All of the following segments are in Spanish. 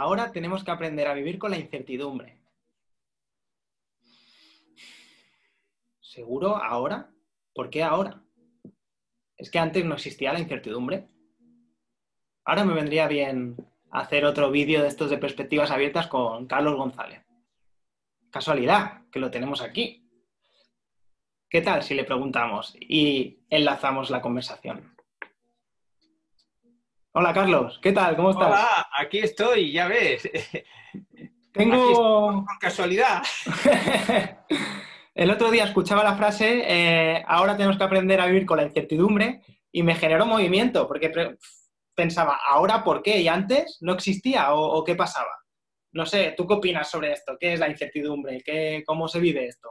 ahora tenemos que aprender a vivir con la incertidumbre. ¿Seguro ahora? ¿Por qué ahora? Es que antes no existía la incertidumbre. Ahora me vendría bien hacer otro vídeo de estos de perspectivas abiertas con Carlos González. Casualidad, que lo tenemos aquí. ¿Qué tal si le preguntamos y enlazamos la conversación? Hola Carlos, ¿qué tal? ¿Cómo estás? Hola, aquí estoy, ya ves. Tengo... por casualidad. El otro día escuchaba la frase, eh, ahora tenemos que aprender a vivir con la incertidumbre y me generó movimiento porque pensaba, ¿ahora por qué? ¿Y antes no existía o, qué pasaba? No sé, ¿tú qué opinas sobre esto? ¿Qué es la incertidumbre? ¿Qué, ¿Cómo se vive esto?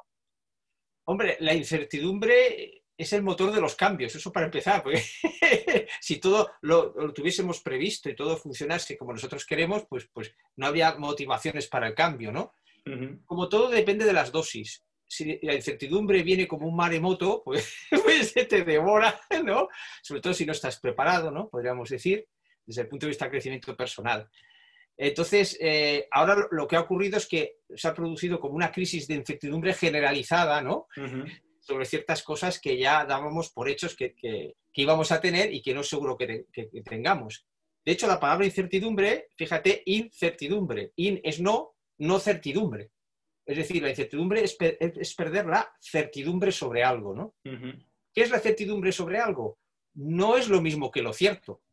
Hombre, la incertidumbre es el motor de los cambios, eso para empezar, porque si todo lo, tuviésemos previsto y todo funcionase como nosotros queremos, pues, pues no habría motivaciones para el cambio, ¿no? Como todo depende de las dosis. Si la incertidumbre viene como un maremoto, pues, pues, se te devora, ¿no? Sobre todo si no estás preparado, ¿no? Podríamos decir, desde el punto de vista del crecimiento personal. Entonces, eh, ahora lo que ha ocurrido es que se ha producido como una crisis de incertidumbre generalizada, ¿no? Sobre ciertas cosas que ya dábamos por hechos que, íbamos a tener y que no es seguro que, tengamos. De hecho, la palabra incertidumbre, fíjate, incertidumbre. In es no, no certidumbre. Es decir, la incertidumbre es, perder la certidumbre sobre algo, ¿no? ¿Qué es la certidumbre sobre algo? No es lo mismo que lo cierto.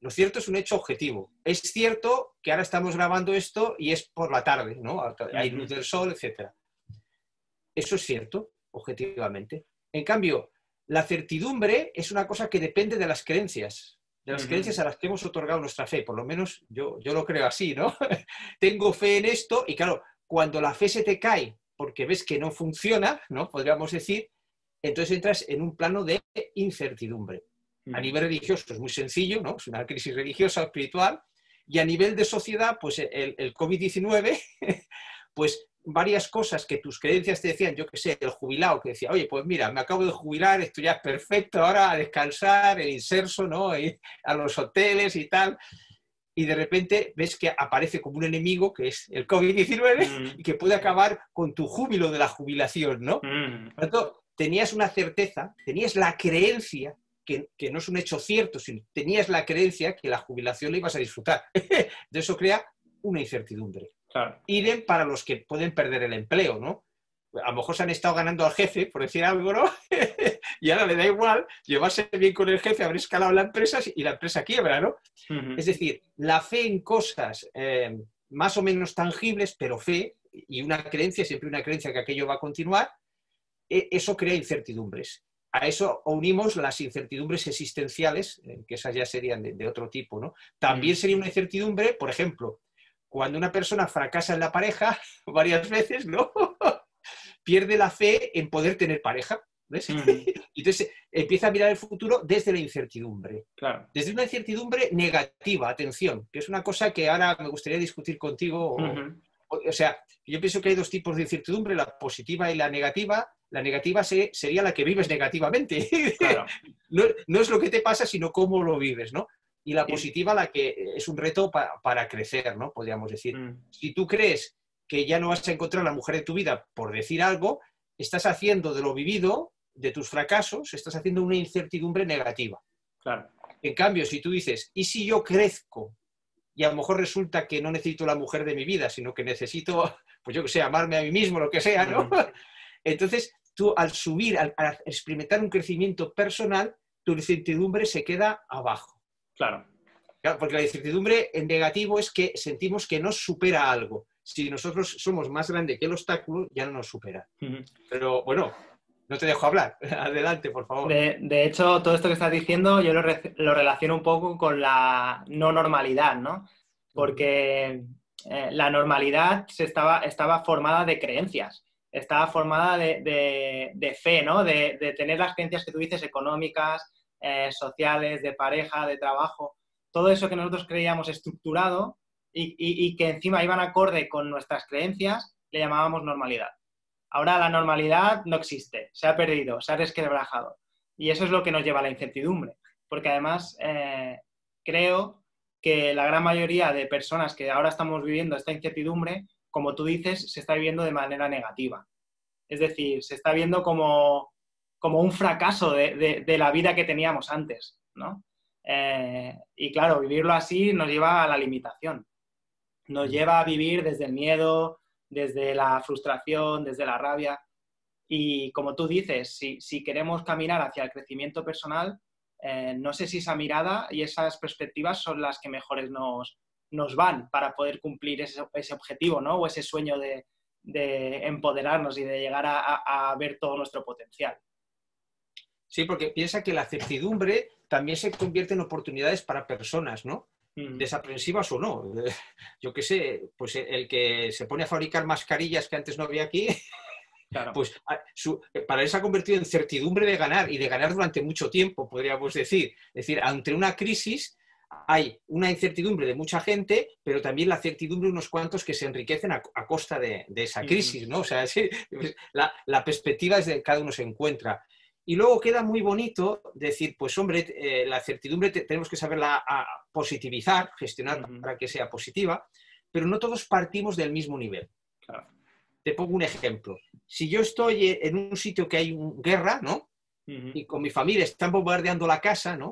Lo cierto es un hecho objetivo. Es cierto que ahora estamos grabando esto y es por la tarde, ¿no? Hay luz del sol, etc. Eso es cierto, objetivamente. En cambio, la certidumbre es una cosa que depende de las creencias, de las creencias a las que hemos otorgado nuestra fe. Por lo menos yo, yo lo creo así, ¿no? Tengo fe en esto y claro, cuando la fe se te cae porque ves que no funciona, ¿no? Podríamos decir, entonces entras en un plano de incertidumbre. A nivel religioso es muy sencillo, ¿no? Es una crisis religiosa, espiritual. Y a nivel de sociedad, pues el, el COVID-19, pues varias cosas que tus creencias te decían, yo que sé, el jubilado que decía, oye, pues mira, me acabo de jubilar, esto ya es perfecto, ahora a descansar, el inserso, ¿no? a los hoteles y tal. Y de repente ves que aparece como un enemigo, que es el COVID-19, mm. y que puede acabar con tu júbilo de la jubilación, ¿no? Mm. Por lo tanto, tenías una certeza, tenías la creencia que, no es un hecho cierto, sino tenías la creencia que la jubilación la ibas a disfrutar. de eso crea una incertidumbre. Claro. Idem para los que pueden perder el empleo, ¿no? A lo mejor se han estado ganando al jefe, por decir algo, ¿no? y ahora le da igual llevarse bien con el jefe, haber escalado la empresa y la empresa quiebra, ¿no? Es decir, la fe en cosas eh, más o menos tangibles, pero fe y una creencia, siempre una creencia que aquello va a continuar, e, eso crea incertidumbres a eso unimos las incertidumbres existenciales, eh, que esas ya serían de, otro tipo, ¿no? También sería una incertidumbre, por ejemplo, cuando una persona fracasa en la pareja varias veces, ¿no? Pierde la fe en poder tener pareja. ¿ves? Entonces empieza a mirar el futuro desde la incertidumbre. Claro. Desde una incertidumbre negativa, atención, que es una cosa que ahora me gustaría discutir contigo. o, sea, yo pienso que hay dos tipos de incertidumbre, la positiva y la negativa la negativa sería la que vives negativamente. no, es lo que te pasa, sino cómo lo vives, ¿no? Y la positiva la que es un reto para crecer, ¿no? Podríamos decir. Mm. Si tú crees que ya no vas a encontrar la mujer de tu vida por decir algo, estás haciendo de lo vivido, de tus fracasos, estás haciendo una incertidumbre negativa. Claro. En cambio, si tú dices, ¿y si yo crezco? Y a lo mejor resulta que no necesito la mujer de mi vida, sino que necesito, pues yo que sé, amarme a mí mismo, lo que sea, ¿no? Mm. Entonces, tú al subir, al, experimentar un crecimiento personal, tu incertidumbre se queda abajo. Claro. Porque la incertidumbre en negativo es que sentimos que nos supera algo. Si nosotros somos más grande que el obstáculo, ya no nos supera. Pero bueno, no te dejo hablar. Adelante, por favor. De, hecho, todo esto que estás diciendo yo lo, relaciono un poco con la no normalidad, ¿no? Porque eh, la normalidad se estaba, estaba formada de creencias estaba formada de, fe, ¿no? De, tener las creencias que tú dices económicas, eh, sociales, de pareja, de trabajo, todo eso que nosotros creíamos estructurado y, que encima iban acorde con nuestras creencias, le llamábamos normalidad. Ahora la normalidad no existe, se ha perdido, se ha resquebrajado. Y eso es lo que nos lleva a la incertidumbre, porque además eh, creo que la gran mayoría de personas que ahora estamos viviendo esta incertidumbre, como tú dices, se está viviendo de manera negativa. Es decir, se está viendo como, como un fracaso de, la vida que teníamos antes, ¿no? Eh, y claro, vivirlo así nos lleva a la limitación. Nos lleva a vivir desde el miedo, desde la frustración, desde la rabia. Y como tú dices, si, queremos caminar hacia el crecimiento personal, eh, no sé si esa mirada y esas perspectivas son las que mejores nos, nos van para poder cumplir ese, ese objetivo, ¿no? O ese sueño de, de empoderarnos y de llegar a, ver todo nuestro potencial. Sí, porque piensa que la certidumbre también se convierte en oportunidades para personas, ¿no? Mm. Desaprensivas o no. Yo qué sé, pues el que se pone a fabricar mascarillas que antes no había aquí, pues para él se ha convertido en certidumbre de ganar y de ganar durante mucho tiempo, podríamos decir. Es decir, ante una crisis hay una incertidumbre de mucha gente, pero también la certidumbre de unos cuantos que se enriquecen a, costa de, esa crisis, ¿no? O sea, pues, la, perspectiva es de cada uno se encuentra. Y luego queda muy bonito decir, pues hombre, eh, la certidumbre tenemos que saberla positivizar, gestionar para que sea positiva, pero no todos partimos del mismo nivel. Te pongo un ejemplo. Si yo estoy en un sitio que hay guerra, ¿no? Y con mi familia están bombardeando la casa, ¿no?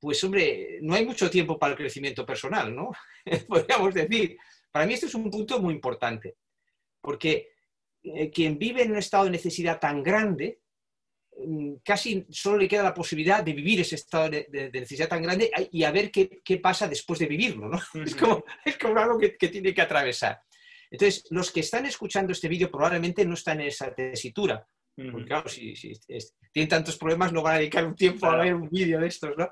pues hombre, no hay mucho tiempo para el crecimiento personal, ¿no? Podríamos decir. Para mí este es un punto muy importante, porque eh, quien vive en un estado de necesidad tan grande, casi solo le queda la posibilidad de vivir ese estado de, necesidad tan grande y a ver qué, pasa después de vivirlo, ¿no? es, como, algo que, tiene que atravesar. Entonces, los que están escuchando este vídeo probablemente no están en esa tesitura, porque claro, si, tienen tantos problemas no van a dedicar un tiempo a ver un vídeo de estos, ¿no?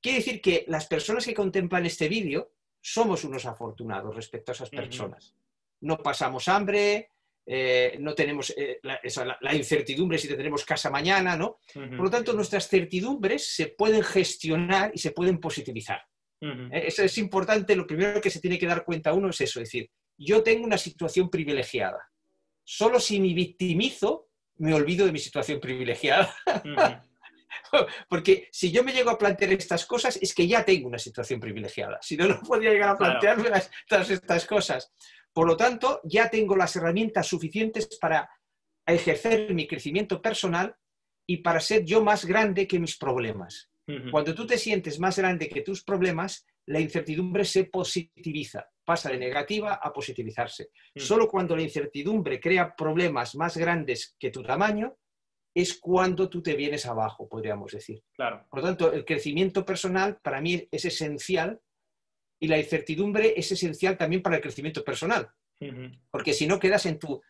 Quiere decir que las personas que contemplan este vídeo somos unos afortunados respecto a esas personas. No pasamos hambre, eh, no tenemos eh, la, incertidumbre si tendremos casa mañana, ¿no? Por lo tanto, nuestras certidumbres se pueden gestionar y se pueden positivizar. Eh, eso es importante, lo primero que se tiene que dar cuenta uno es eso, es decir, yo tengo una situación privilegiada. Solo si me victimizo, me olvido de mi situación privilegiada. Porque si yo me llego a plantear estas cosas, es que ya tengo una situación privilegiada. Si no, no podría llegar a plantearme todas estas cosas. Por lo tanto, ya tengo las herramientas suficientes para ejercer mi crecimiento personal y para ser yo más grande que mis problemas. Cuando tú te sientes más grande que tus problemas, la incertidumbre se positiviza, pasa de negativa a positivizarse. Solo cuando la incertidumbre crea problemas más grandes que tu tamaño, es cuando tú te vienes abajo, podríamos decir. Claro. Por lo tanto, el crecimiento personal para mí es esencial y la incertidumbre es esencial también para el crecimiento personal. Porque si no quedas en tu,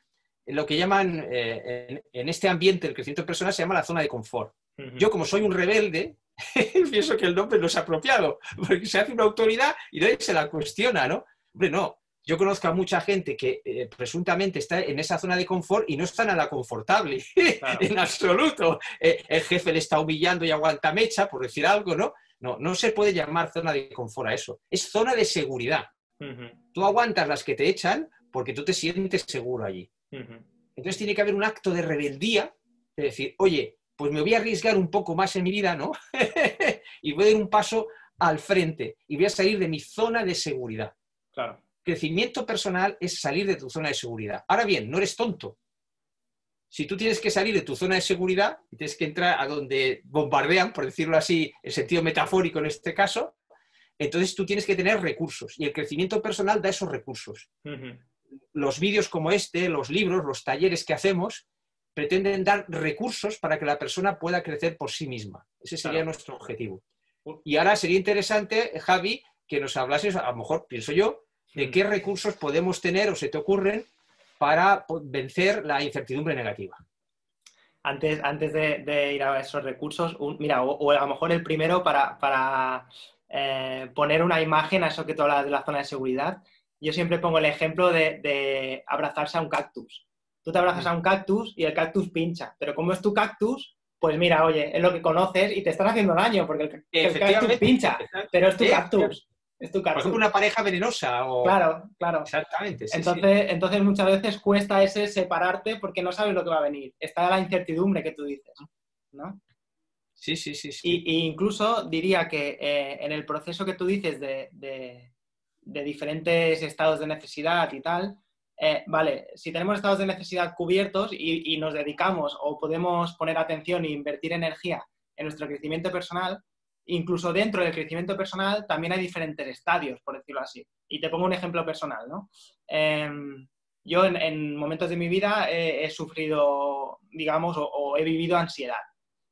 en lo que llaman, eh, en, este ambiente el crecimiento personal se llama la zona de confort. Yo como soy un rebelde, pienso que el nombre no es apropiado, porque se hace una autoridad y nadie se la cuestiona, ¿no? Hombre, no, yo conozco a mucha gente que eh, presuntamente está en esa zona de confort y no está nada confortable, en absoluto. Eh, el jefe le está humillando y aguanta mecha, por decir algo, ¿no? No, no se puede llamar zona de confort a eso. Es zona de seguridad. Tú aguantas las que te echan porque tú te sientes seguro allí. Entonces tiene que haber un acto de rebeldía de decir, oye, pues me voy a arriesgar un poco más en mi vida, ¿no? y voy a dar un paso al frente y voy a salir de mi zona de seguridad. Claro. Crecimiento personal es salir de tu zona de seguridad. Ahora bien, no eres tonto. Si tú tienes que salir de tu zona de seguridad y tienes que entrar a donde bombardean, por decirlo así, en sentido metafórico en este caso, entonces tú tienes que tener recursos y el crecimiento personal da esos recursos. Los vídeos como este, los libros, los talleres que hacemos, pretenden dar recursos para que la persona pueda crecer por sí misma. Ese sería nuestro objetivo. Y ahora sería interesante, Javi, que nos hablases, a lo mejor pienso yo, de qué recursos podemos tener o se te ocurren para vencer la incertidumbre negativa. Antes, antes de, ir a esos recursos, mira, o, a lo mejor el primero para, eh, poner una imagen a eso que tú hablas de la zona de seguridad. Yo siempre pongo el ejemplo de, abrazarse a un cactus. Tú te abrazas a un cactus y el cactus pincha, pero como es tu cactus, pues mira, oye, es lo que conoces y te estás haciendo daño porque el, cactus pincha, pero es tu cactus. Es tu Por ejemplo, una pareja venenosa. O... Claro, claro. Exactamente. entonces, entonces, muchas veces cuesta ese separarte porque no sabes lo que va a venir. Está la incertidumbre que tú dices, ¿no? Sí, sí, sí. Y, incluso diría que eh, en el proceso que tú dices de, diferentes estados de necesidad y tal, eh, vale, si tenemos estados de necesidad cubiertos y, nos dedicamos o podemos poner atención e invertir energía en nuestro crecimiento personal, incluso dentro del crecimiento personal también hay diferentes estadios, por decirlo así. Y te pongo un ejemplo personal, ¿no? Em, yo en, momentos de mi vida he, sufrido, digamos, o, he vivido ansiedad.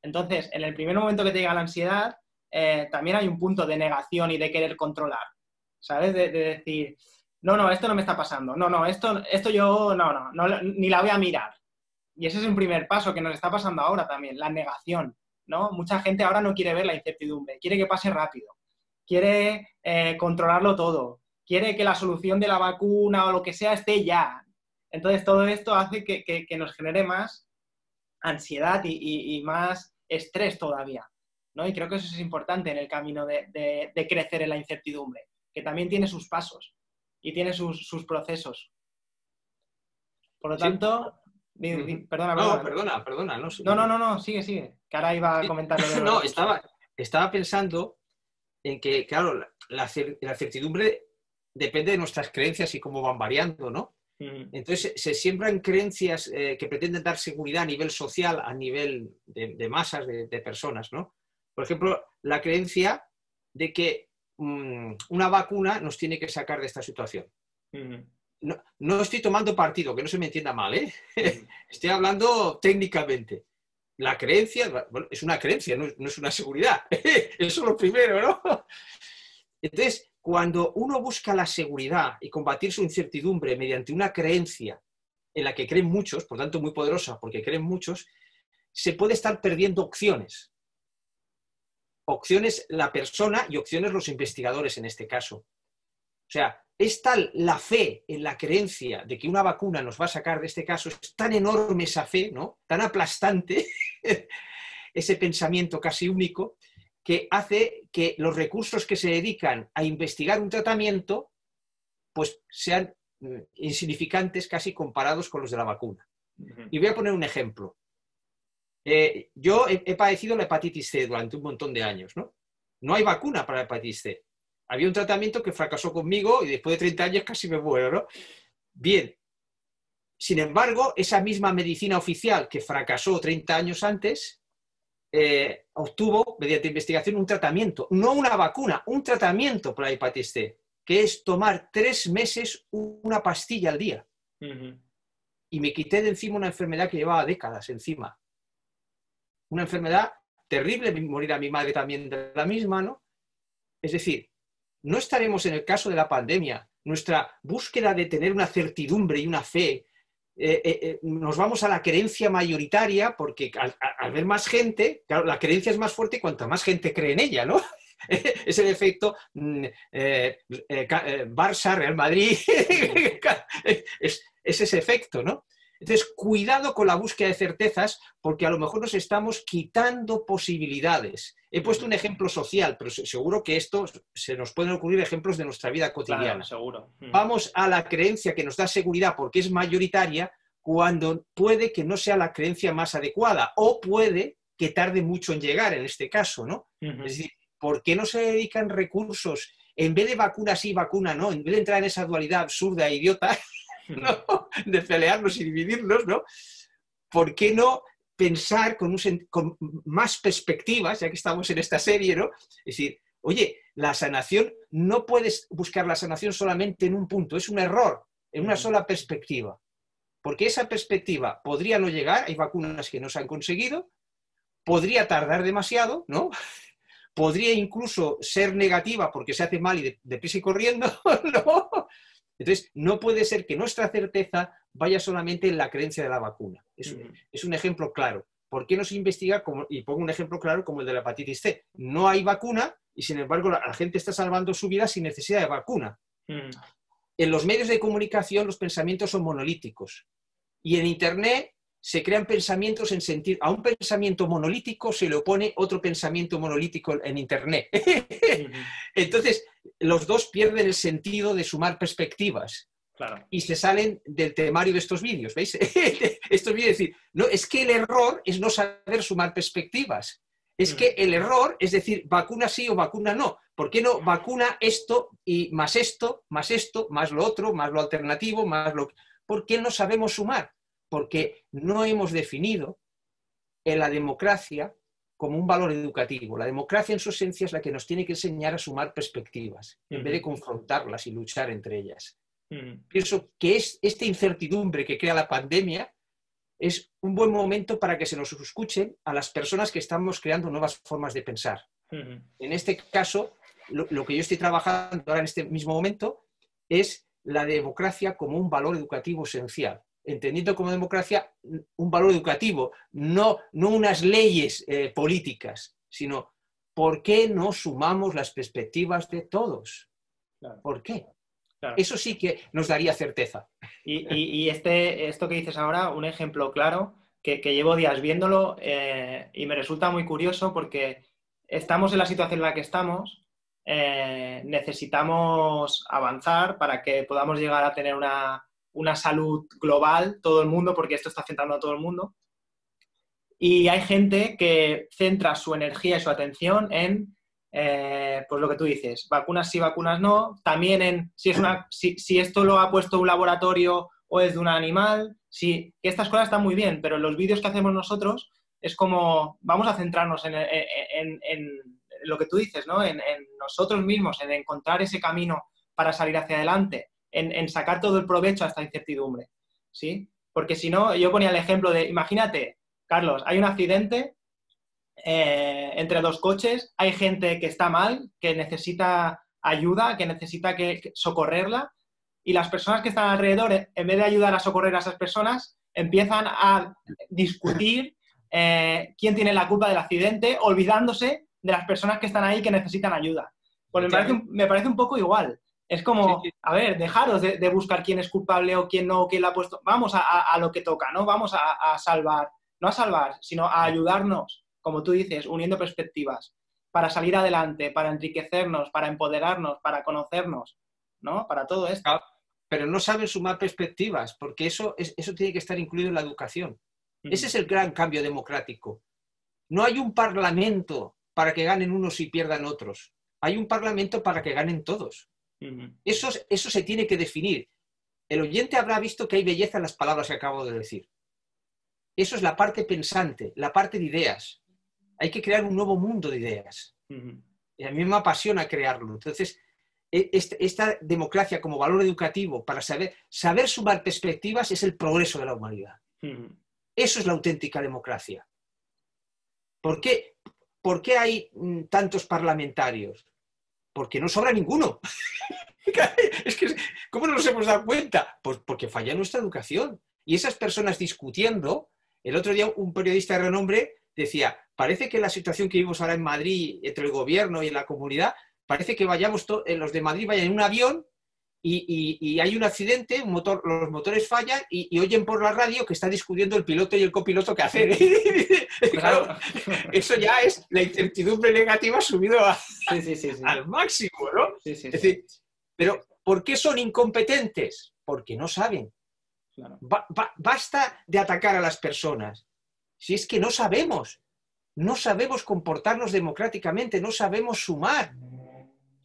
Entonces, en el primer momento que te llega la ansiedad, eh, también hay un punto de negación y de querer controlar, ¿sabes? De, decir, no, no, esto no me está pasando, no, no, esto, esto yo, no, no, no, ni la voy a mirar. Y ese es un primer paso que nos está pasando ahora también, la negación, ¿no? Mucha gente ahora no quiere ver la incertidumbre, quiere que pase rápido, quiere eh, controlarlo todo, quiere que la solución de la vacuna o lo que sea esté ya. Entonces, todo esto hace que, nos genere más ansiedad y más estrés todavía. ¿no? Y creo que eso es importante en el camino de, crecer en la incertidumbre, que también tiene sus pasos y tiene sus, procesos. Por lo tanto, perdona, No, perdona, perdona. No, no, no, no, sigue, sigue. Que ahora iba a comentar. no, estaba, estaba pensando en que, claro, la, la certidumbre depende de nuestras creencias y cómo van variando, ¿no? Entonces se siembran creencias eh, que pretenden dar seguridad a nivel social, a nivel de, masas de, personas, ¿no? Por ejemplo, la creencia de que mm, una vacuna nos tiene que sacar de esta situación. No, estoy tomando partido, que no se me entienda mal, ¿eh? estoy hablando técnicamente. La creencia, es una creencia, no, no es una seguridad. Eso es lo primero, ¿no? Entonces, cuando uno busca la seguridad y combatir su incertidumbre mediante una creencia en la que creen muchos, por tanto muy poderosa porque creen muchos, se puede estar perdiendo opciones. Opciones la persona y opciones los investigadores en este caso. O sea, es tal la fe en la creencia de que una vacuna nos va a sacar de este caso, es tan enorme esa fe, ¿no? Tan aplastante ese pensamiento casi único, que hace que los recursos que se dedican a investigar un tratamiento pues sean mm, insignificantes casi comparados con los de la vacuna. Y voy a poner un ejemplo. Eh, yo he, padecido la hepatitis C durante un montón de años, ¿no? No hay vacuna para la hepatitis C. Había un tratamiento que fracasó conmigo y después de 30 años casi me muero, ¿no? Bien. Sin embargo, esa misma medicina oficial que fracasó 30 años antes, eh, obtuvo, mediante investigación, un tratamiento, no una vacuna, un tratamiento para la hepatitis C, que es tomar tres meses una pastilla al día. Y me quité de encima una enfermedad que llevaba décadas encima. Una enfermedad terrible, morir a mi madre también de la misma, ¿no? Es decir, no estaremos en el caso de la pandemia. Nuestra búsqueda de tener una certidumbre y una fe eh, eh, eh, nos vamos a la creencia mayoritaria porque al, ver más gente, claro, la creencia es más fuerte cuanto más gente cree en ella, ¿no? es el efecto mm, Barça, Real Madrid, es, ese efecto, ¿no? Entonces, cuidado con la búsqueda de certezas porque a lo mejor nos estamos quitando posibilidades. He puesto un ejemplo social, pero seguro que esto se nos pueden ocurrir ejemplos de nuestra vida cotidiana. seguro. Mm. Vamos a la creencia que nos da seguridad porque es mayoritaria cuando puede que no sea la creencia más adecuada o puede que tarde mucho en llegar en este caso, ¿no? Es decir, ¿por qué no se dedican recursos en vez de vacuna sí, vacuna no, en vez de entrar en esa dualidad absurda e idiota, de pelearnos y dividirnos, ¿no? ¿Por qué no pensar con, más perspectivas, ya que estamos en esta serie, ¿no? Es decir, oye, la sanación, no puedes buscar la sanación solamente en un punto, es un error, en una sola perspectiva. Porque esa perspectiva podría no llegar, hay vacunas que no se han conseguido, podría tardar demasiado, ¿no? Podría incluso ser negativa porque se hace mal y de, deprisa y corriendo, ¿no? Entonces, no puede ser que nuestra certeza vaya solamente en la creencia de la vacuna. Es, un ejemplo claro. ¿Por qué no se investiga, como, y pongo un ejemplo claro como el de la hepatitis C? No hay vacuna y sin embargo la, gente está salvando su vida sin necesidad de vacuna. En los medios de comunicación los pensamientos son monolíticos y en Internet se crean pensamientos en sentido, a un pensamiento monolítico se le opone otro pensamiento monolítico en Internet. Entonces, los dos pierden el sentido de sumar perspectivas. Y se salen del temario de estos vídeos, ¿veis? estos vídeos decir, no, es que el error es no saber sumar perspectivas. Es que el error es decir, vacuna sí o vacuna no. ¿Por qué no vacuna esto y más esto, más esto, más lo otro, más lo alternativo, más lo... ¿Por qué no sabemos sumar? Porque no hemos definido en la democracia como un valor educativo. La democracia en su esencia es la que nos tiene que enseñar a sumar perspectivas, en vez de confrontarlas y luchar entre ellas. Pienso que es esta incertidumbre que crea la pandemia es un buen momento para que se nos escuchen a las personas que estamos creando nuevas formas de pensar. En este caso, lo, que yo estoy trabajando ahora en este mismo momento es la democracia como un valor educativo esencial, entendiendo como democracia un valor educativo, no, no unas leyes eh, políticas, sino ¿por qué no sumamos las perspectivas de todos? ¿Por qué? Eso sí que nos daría certeza. Y, este, esto que dices ahora, un ejemplo claro, que, llevo días viéndolo eh, y me resulta muy curioso porque estamos en la situación en la que estamos, eh, necesitamos avanzar para que podamos llegar a tener una, una salud global, todo el mundo, porque esto está afectando a todo el mundo. Y hay gente que centra su energía y su atención en eh, pues lo que tú dices, vacunas sí, vacunas no, también en si, es una, si, esto lo ha puesto un laboratorio o es de un animal, sí, que estas cosas están muy bien, pero en los vídeos que hacemos nosotros es como, vamos a centrarnos en, lo que tú dices, ¿no? En, nosotros mismos, en encontrar ese camino para salir hacia adelante, en, sacar todo el provecho a esta incertidumbre, ¿sí? Porque si no, yo ponía el ejemplo de, imagínate, Carlos, hay un accidente eh, entre dos coches, hay gente que está mal, que necesita ayuda, que necesita que, socorrerla, y las personas que están alrededor, en vez de ayudar a socorrer a esas personas, empiezan a discutir eh, quién tiene la culpa del accidente, olvidándose de las personas que están ahí que necesitan ayuda. Pues me parece, un poco igual. Es como, a ver, dejaros de, buscar quién es culpable o quién no, quién la ha puesto. Vamos a, lo que toca, ¿no? Vamos a, salvar, no a salvar, sino a ayudarnos como tú dices, uniendo perspectivas, para salir adelante, para enriquecernos, para empoderarnos, para conocernos, ¿no? Para todo esto. Pero no saben sumar perspectivas, porque eso, eso tiene que estar incluido en la educación. Ese es el gran cambio democrático. No hay un parlamento para que ganen unos y pierdan otros. Hay un parlamento para que ganen todos. Eso, eso se tiene que definir. El oyente habrá visto que hay belleza en las palabras que acabo de decir. Eso es la parte pensante, la parte de ideas hay que crear un nuevo mundo de ideas. Y a mí me apasiona crearlo. Entonces, e, este, esta, democracia como valor educativo para saber, saber sumar perspectivas es el progreso de la humanidad. Eso es la auténtica democracia. ¿Por qué, ¿Por qué hay mm, tantos parlamentarios? Porque no sobra ninguno. es que, ¿cómo no nos hemos dado cuenta? Pues porque falla nuestra educación. Y esas personas discutiendo, el otro día un periodista de renombre decía, parece que la situación que vivimos ahora en Madrid, entre el gobierno y en la comunidad, parece que vayamos eh, los de Madrid vayan en un avión y, hay un accidente, un motor, los motores fallan y, oyen por la radio que está discutiendo el piloto y el copiloto qué hacer. claro, eso ya es la incertidumbre negativa subido al máximo, ¿no? es decir, pero ¿por qué son incompetentes? Porque no saben. basta de atacar a las personas. Si es que no sabemos, no sabemos comportarnos democráticamente, no sabemos sumar.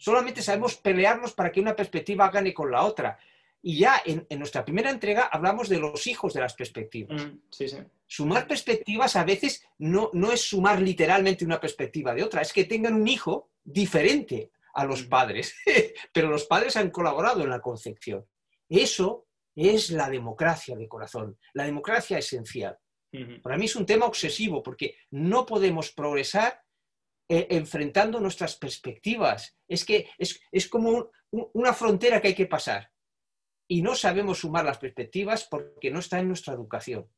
Solamente sabemos pelearnos para que una perspectiva gane con la otra. Y ya en, nuestra primera entrega hablamos de los hijos de las perspectivas. Mm, sumar perspectivas a veces no, no, es sumar literalmente una perspectiva de otra, es que tengan un hijo diferente a los padres, pero los padres han colaborado en la concepción. Eso es la democracia de corazón, la democracia esencial. Para mí es un tema obsesivo porque no podemos progresar eh, enfrentando nuestras perspectivas. Es que es, como una frontera que hay que pasar. Y no sabemos sumar las perspectivas porque no está en nuestra educación.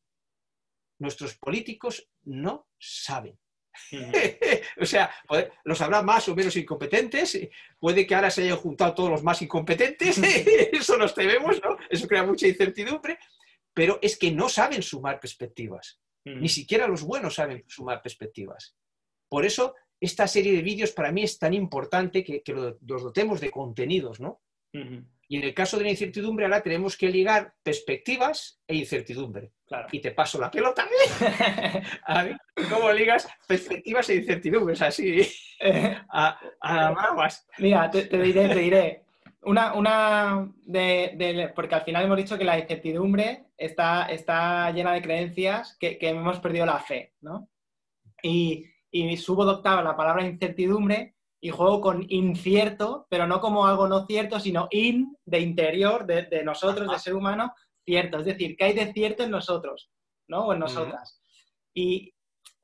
Nuestros políticos no saben. o sea, los habrá más o menos incompetentes, puede que ahora se hayan juntado todos los más incompetentes, eso nos tememos, ¿no? Eso crea mucha incertidumbre, pero es que no saben sumar perspectivas. Ni siquiera los buenos saben sumar perspectivas. Por eso, esta serie de vídeos para mí es tan importante que, los dotemos de contenidos, ¿no? Y en el caso de la incertidumbre, ahora tenemos que ligar perspectivas e incertidumbre. Y te paso la pelota. a ¿cómo ligas perspectivas e incertidumbres así? a, a Mira, te, diré, te diré. Una, una de, porque al final hemos dicho que la incertidumbre está, está llena de creencias que, que hemos perdido la fe, ¿no? Y, y subo de octava la palabra incertidumbre y juego con incierto, pero no como algo no cierto, sino in, de interior, de, nosotros, de ser humano, cierto. Es decir, que hay de cierto en nosotros, ¿no? O en nosotras. Y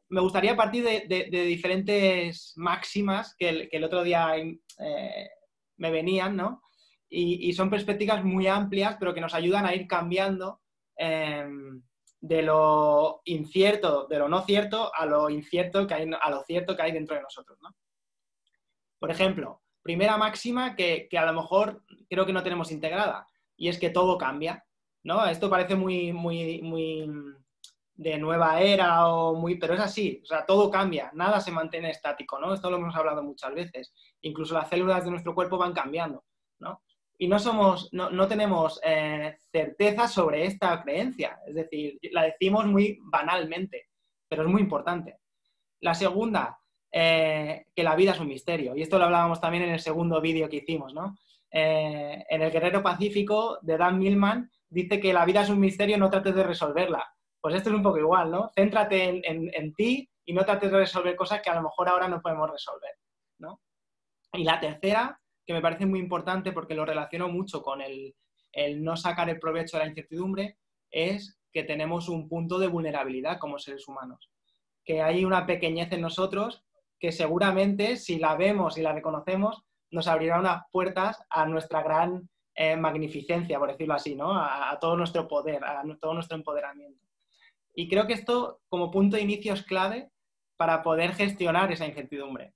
me gustaría partir de, diferentes máximas que el, otro día eh, me venían, ¿no? Y, son perspectivas muy amplias, pero que nos ayudan a ir cambiando em, de lo incierto, de lo no cierto, a lo incierto que hay, a lo cierto que hay dentro de nosotros, ¿no? Por ejemplo, primera máxima que, a lo mejor creo que no tenemos integrada, y es que todo cambia, ¿no? Esto parece muy, muy, muy de nueva era o muy, pero es así, o sea, todo cambia, nada se mantiene estático, ¿no? Esto lo hemos hablado muchas veces. Incluso las células de nuestro cuerpo van cambiando, ¿no? Y no somos, no, tenemos eh, certeza sobre esta creencia, es decir, la decimos muy banalmente, pero es muy importante. La segunda, eh, que la vida es un misterio. Y esto lo hablábamos también en el segundo vídeo que hicimos, ¿no? Eh, en el Guerrero Pacífico de Dan Millman dice que la vida es un misterio, no trates de resolverla. Pues esto es un poco igual, ¿no? Céntrate en, ti y no trates de resolver cosas que a lo mejor ahora no podemos resolver, ¿no? Y la tercera, que me parece muy importante porque lo relaciono mucho con el, el no sacar el provecho de la incertidumbre, es que tenemos un punto de vulnerabilidad como seres humanos. Que hay una pequeñez en nosotros que seguramente si la vemos y la reconocemos, nos abrirá unas puertas a nuestra gran eh, magnificencia, por decirlo así, ¿no? A, todo nuestro poder, a todo nuestro empoderamiento. Y creo que esto, como punto de inicio, es clave para poder gestionar esa incertidumbre.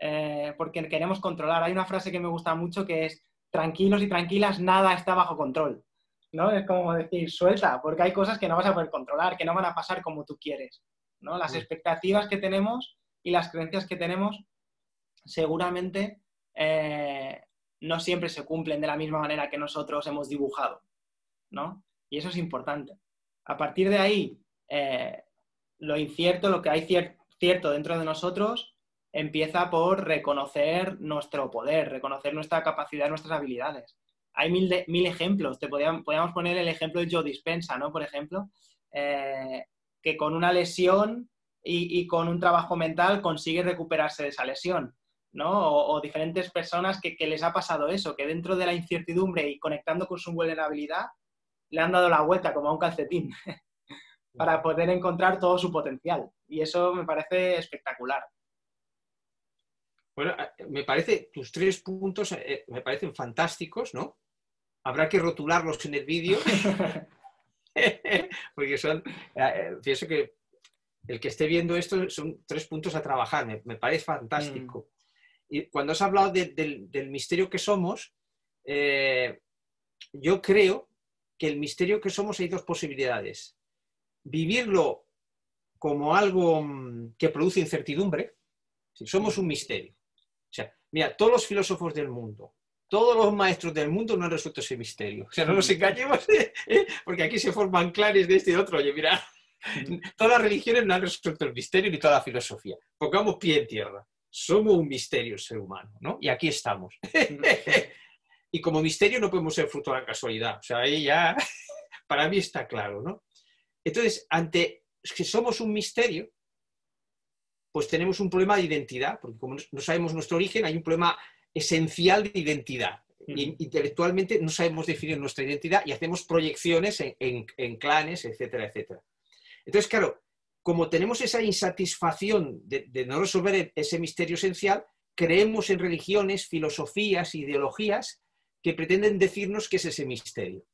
Eh, porque queremos controlar. Hay una frase que me gusta mucho que es, tranquilos y tranquilas, nada está bajo control. ¿no? Es como decir, suelta, porque hay cosas que no vas a poder controlar, que no van a pasar como tú quieres. ¿no? Las expectativas que tenemos y las creencias que tenemos seguramente eh, no siempre se cumplen de la misma manera que nosotros hemos dibujado, ¿no? Y eso es importante. A partir de ahí, eh, lo incierto, lo que hay cierto dentro de nosotros, empieza por reconocer nuestro poder, reconocer nuestra capacidad, nuestras habilidades. Hay mil, mil ejemplos. Te podíamos, poner el ejemplo de Joe Dispensa, ¿no? Por ejemplo, eh, que con una lesión y, con un trabajo mental consigue recuperarse de esa lesión. ¿no? O, diferentes personas que, les ha pasado eso, que dentro de la incertidumbre y conectando con su vulnerabilidad, le han dado la vuelta como a un calcetín para poder encontrar todo su potencial. Y eso me parece espectacular. Bueno, eh, me parece, tus tres puntos eh, me parecen fantásticos, ¿no? Habrá que rotularlos en el vídeo, porque son, eh, pienso que el que esté viendo esto son tres puntos a trabajar, me, parece fantástico. Mm. Y cuando has hablado del misterio que somos, eh, yo creo que el misterio que somos hay dos posibilidades. Vivirlo como algo mm, que produce incertidumbre, si somos un misterio. O sea, mira, todos los filósofos del mundo, todos los maestros del mundo no han resuelto ese misterio. O sea, no nos mm. engañemos, ¿eh? porque aquí se forman clanes de este y otro. Oye, mira, Todas las religiones no han resuelto el misterio ni toda la filosofía. Pongamos pie en tierra. Somos un misterio el ser humano, ¿no? Y aquí estamos. y como misterio no podemos ser fruto de la casualidad. O sea, ahí ya, para mí está claro, ¿no? Entonces, ante que somos un misterio, pues tenemos un problema de identidad, porque como no sabemos nuestro origen, hay un problema esencial de identidad. Intelectualmente no sabemos definir nuestra identidad y hacemos proyecciones en clanes, etcétera, etcétera. Entonces, claro, como tenemos esa insatisfacción de, no resolver e-, ese misterio esencial, creemos en religiones, filosofías, ideologías que pretenden decirnos qué es ese misterio.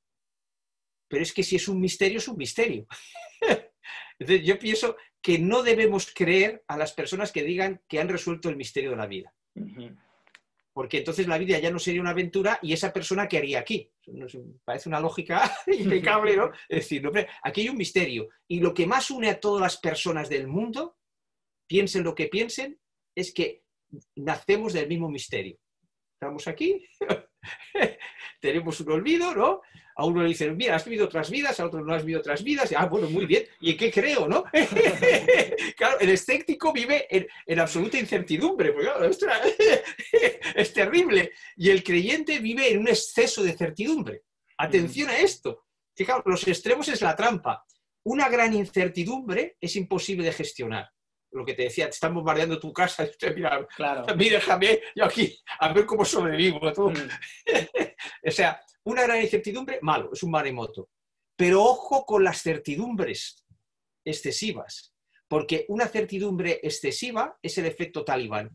Pero es que si es un misterio, es un misterio. Entonces, yo pienso que no debemos creer a las personas que digan que han resuelto el misterio de la vida porque entonces la vida ya no sería una aventura y esa persona que haría aquí. Parece una lógica impecable, ¿no? Es decir, aquí hay un misterio y lo que más une a todas las personas del mundo, piensen lo que piensen, es que nacemos del mismo misterio. Estamos aquí, tenemos un olvido, ¿no? A uno le dicen, mira, has vivido otras vidas, a otro no has vivido otras vidas. ah, bueno, muy bien. ¿Y en qué creo, no? claro, el escéptico vive en, absoluta incertidumbre, porque es terrible. Y el creyente vive en un exceso de certidumbre. Atención a esto. Fijaos, los extremos es la trampa. Una gran incertidumbre es imposible de gestionar lo que te decía, te están bombardeando tu casa, mira, claro. déjame yo aquí a ver cómo sobrevivo. Mm. o sea, una gran incertidumbre, malo, es un maremoto. Pero ojo con las certidumbres excesivas, porque una certidumbre excesiva es el efecto talibán.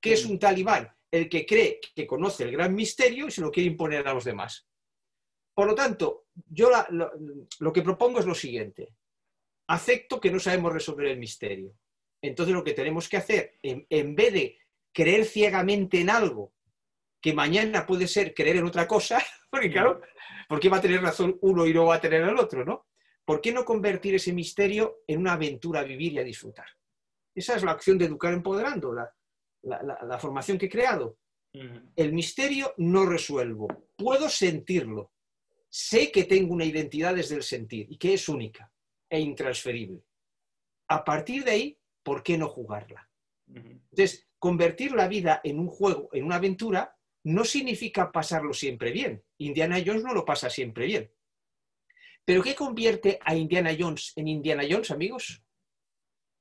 ¿Qué es mm. un talibán? El que cree que conoce el gran misterio y se lo quiere imponer a los demás. Por lo tanto, yo lo que propongo es lo siguiente. Acepto que no sabemos resolver el misterio entonces lo que tenemos que hacer, en, vez de creer ciegamente en algo, que mañana puede ser creer en otra cosa, porque claro, ¿por qué va a tener razón uno y no va a tener el otro, no? ¿Por qué no convertir ese misterio en una aventura a vivir y a disfrutar? Esa es la acción de Educar Empoderando, la, formación que he creado. El misterio no resuelvo, puedo sentirlo. Sé que tengo una identidad desde el sentir y que es única e intransferible. A partir de ahí ¿por qué no jugarla? Entonces, convertir la vida en un juego, en una aventura, no significa pasarlo siempre bien. Indiana Jones no lo pasa siempre bien. ¿Pero qué convierte a Indiana Jones en Indiana Jones, amigos?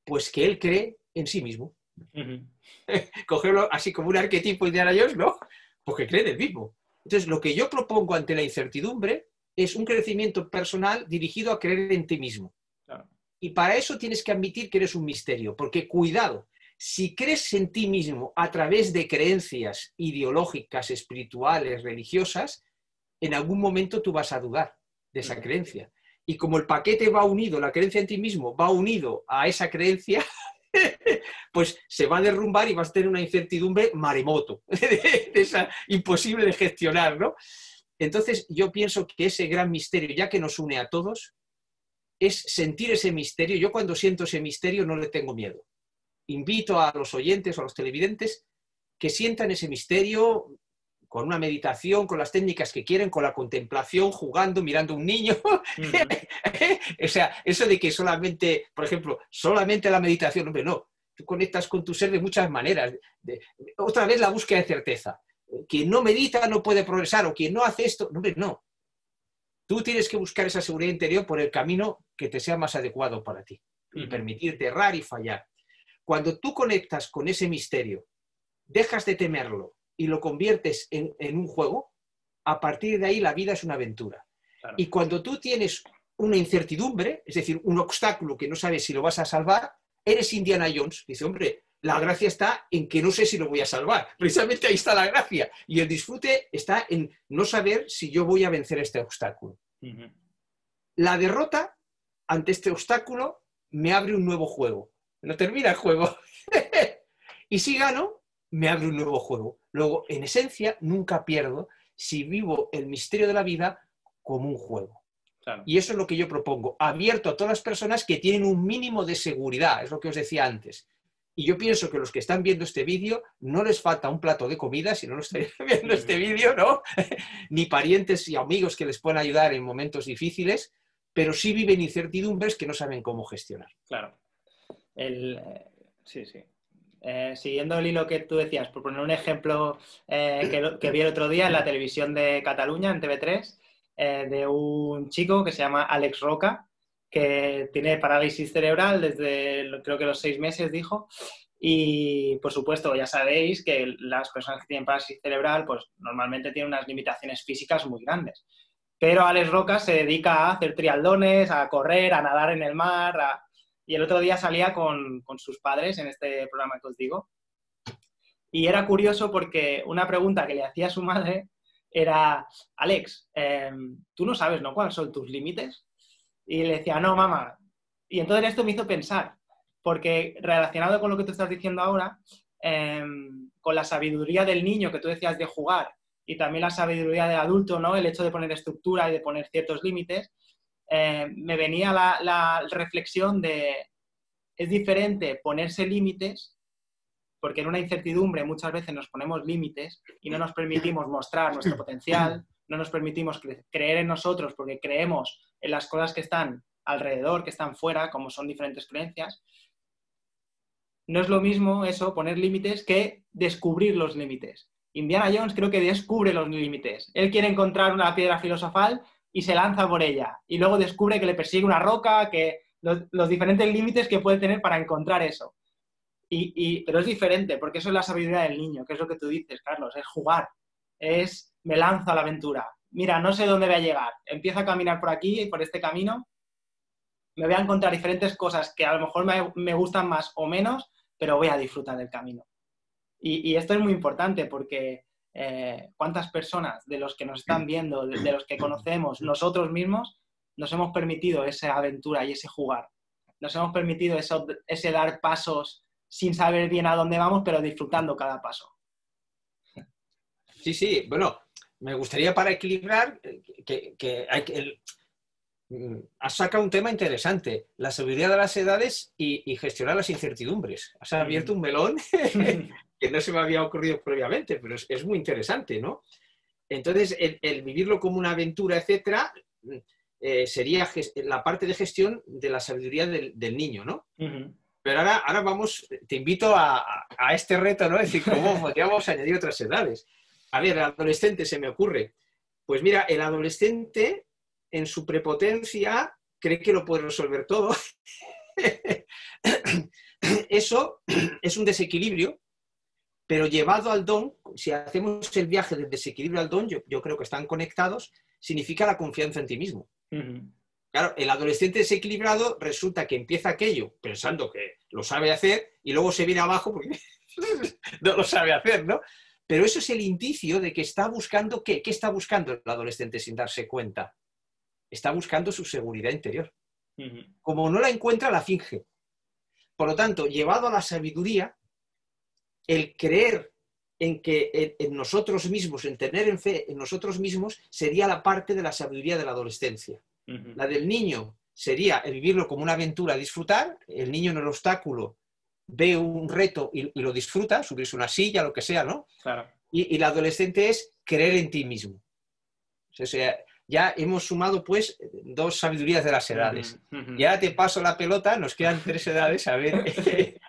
Pues que él cree en sí mismo. Cogerlo así como un arquetipo Indiana Jones, ¿no? Porque cree en el mismo. Entonces, lo que yo propongo ante la incertidumbre es un crecimiento personal dirigido a creer en ti mismo. Y para eso tienes que admitir que eres un misterio, porque cuidado, si crees en ti mismo a través de creencias ideológicas, espirituales, religiosas, en algún momento tú vas a dudar de esa creencia. Y como el paquete va unido, la creencia en ti mismo va unido a esa creencia, pues se va a derrumbar y vas a tener una incertidumbre maremoto, esa imposible de gestionar, ¿no? Entonces yo pienso que ese gran misterio, ya que nos une a todos, es sentir ese misterio. Yo cuando siento ese misterio no le tengo miedo. Invito a los oyentes o a los televidentes que sientan ese misterio con una meditación, con las técnicas que quieren, con la contemplación, jugando, mirando a un niño. o sea, eso de que solamente, por ejemplo, solamente la meditación, hombre, no. Tú conectas con tu ser de muchas maneras. otra vez la búsqueda de certeza. Quien no medita no puede progresar, o quien no hace esto, hombre, no. Tú tienes que buscar esa seguridad interior por el camino que te sea más adecuado para ti y permitirte errar y fallar. Cuando tú conectas con ese misterio, dejas de temerlo y lo conviertes en, un juego, a partir de ahí la vida es una aventura. Y cuando tú tienes una incertidumbre, es decir, un obstáculo que no sabes si lo vas a salvar, eres Indiana Jones. Dice, hombre, la gracia está en que no sé si lo voy a salvar. Precisamente ahí está la gracia. Y el disfrute está en no saber si yo voy a vencer este obstáculo. La derrota ante este obstáculo me abre un nuevo juego. No termina el juego. y si gano, me abre un nuevo juego. Luego, en esencia, nunca pierdo si vivo el misterio de la vida como un juego. Y eso es lo que yo propongo, abierto a todas las personas que tienen un mínimo de seguridad, es lo que os decía antes. Y yo pienso que los que están viendo este vídeo no les falta un plato de comida, si no lo estarían viendo este vídeo, ¿no? Ni parientes y amigos que les puedan ayudar en momentos difíciles, pero sí viven incertidumbres que no saben cómo gestionar. Claro. El, eh, sí, sí. Eh, siguiendo el hilo que tú decías, por poner un ejemplo eh, que, que, vi el otro día en la televisión de Cataluña, en TV3, de un chico que se llama Alex Roca, que tiene parálisis cerebral desde creo que los seis meses, dijo. Y por supuesto, ya sabéis que las personas que tienen parálisis cerebral, pues normalmente tienen unas limitaciones físicas muy grandes. Pero Alex Roca se dedica a hacer trialdones, a correr, a nadar en el mar. Y el otro día salía con, con sus padres en este programa que os digo. Y era curioso porque una pregunta que le hacía su madre era, Alex, em, ¿tú no sabes ¿no? cuáles son tus límites? Y le decía, no, mamá. Y entonces esto me hizo pensar, porque relacionado con lo que tú estás diciendo ahora, em, con la sabiduría del niño que tú decías de jugar y también la sabiduría del adulto, ¿no? El hecho de poner estructura y de poner ciertos límites, em, me venía la, la reflexión de, es diferente ponerse límites porque en una incertidumbre muchas veces nos ponemos límites y no nos permitimos mostrar nuestro potencial, no nos permitimos creer en nosotros porque creemos en las cosas que están alrededor, que están fuera, como son diferentes creencias, no es lo mismo eso, poner límites, que descubrir los límites. Indiana Jones creo que descubre los límites. Él quiere encontrar una piedra filosofal y se lanza por ella. Y luego descubre que le persigue una roca, que los, diferentes límites que puede tener para encontrar eso. Y, pero es diferente, porque eso es la sabiduría del niño, que es lo que tú dices, Carlos, es jugar, es me lanzo a la aventura. Mira, no sé dónde voy a llegar. Empiezo a caminar por aquí y por este camino. Me voy a encontrar diferentes cosas que a lo mejor me gustan más o menos, pero voy a disfrutar del camino. Y, esto es muy importante porque eh, cuántas personas de los que nos están viendo, de, los que conocemos, nosotros mismos, nos hemos permitido esa aventura y ese jugar. Nos hemos permitido ese dar pasos sin saber bien a dónde vamos, pero disfrutando cada paso. Sí, sí, bueno, me gustaría para equilibrar eh, que, hay que, Mm, has sacado un tema interesante, la seguridad de las edades y, gestionar las incertidumbres. Has abierto un melón que no se me había ocurrido previamente, pero es, muy interesante, ¿no? Entonces, el, vivirlo como una aventura, etcétera, mm, eh, sería la parte de gestión de la sabiduría del, niño, ¿no? Pero ahora, ahora vamos, te invito a, este reto, ¿no? Es decir, ¿cómo podríamos añadir otras edades? A ver, el adolescente se me ocurre. Pues mira, el adolescente en su prepotencia cree que lo puede resolver todo. Eso es un desequilibrio, pero llevado al don, si hacemos el viaje del desequilibrio al don, yo, creo que están conectados, significa la confianza en ti mismo. Claro, el adolescente desequilibrado resulta que empieza aquello pensando que lo sabe hacer y luego se viene abajo porque no lo sabe hacer, ¿no? Pero eso es el indicio de que está buscando qué? ¿Qué está buscando el adolescente sin darse cuenta? está buscando su seguridad interior. Como no la encuentra, la finge. Por lo tanto, llevado a la sabiduría, el creer en que en, nosotros mismos, en tener en fe en nosotros mismos, sería la parte de la sabiduría de la adolescencia. La del niño sería el vivirlo como una aventura, disfrutar, el niño en el obstáculo ve un reto y, lo disfruta, subirse una silla, lo que sea, ¿no? Claro. Y, el adolescente es creer en ti mismo. O sea, ya hemos sumado pues dos sabidurías de las edades. Ya te paso la pelota, nos quedan tres edades, a ver